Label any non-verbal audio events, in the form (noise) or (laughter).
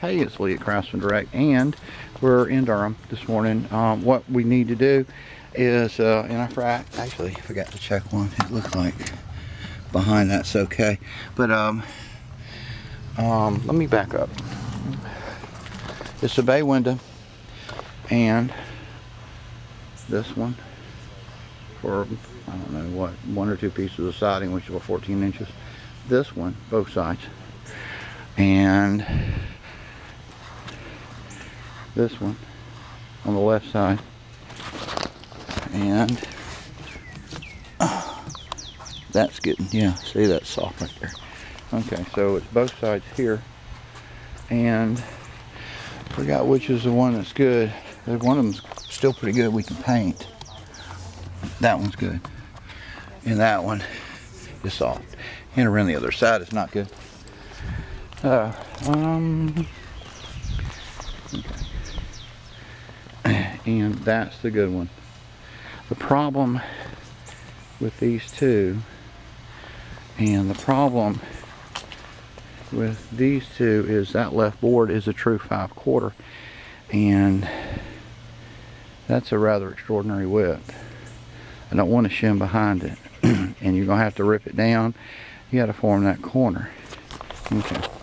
Hey, it's Lee at Craftsman Direct, and we're in Durham this morning. Um, what we need to do is, uh, in our frac, actually, I forgot to check one. It looks like behind that's okay. But, um, um, let me back up. It's a bay window, and this one for, I don't know what, one or two pieces of siding, which is about 14 inches. This one, both sides. And this one on the left side. And that's getting, yeah, see that's soft right there. Okay, so it's both sides here. And forgot which is the one that's good. One of them's still pretty good we can paint. That one's good. And that one is soft. And around the other side is not good. Uh, um, okay. And that's the good one. The problem with these two, and the problem with these two is that left board is a true five quarter and that's a rather extraordinary width. I don't want to shim behind it (clears throat) and you're gonna have to rip it down you got to form that corner okay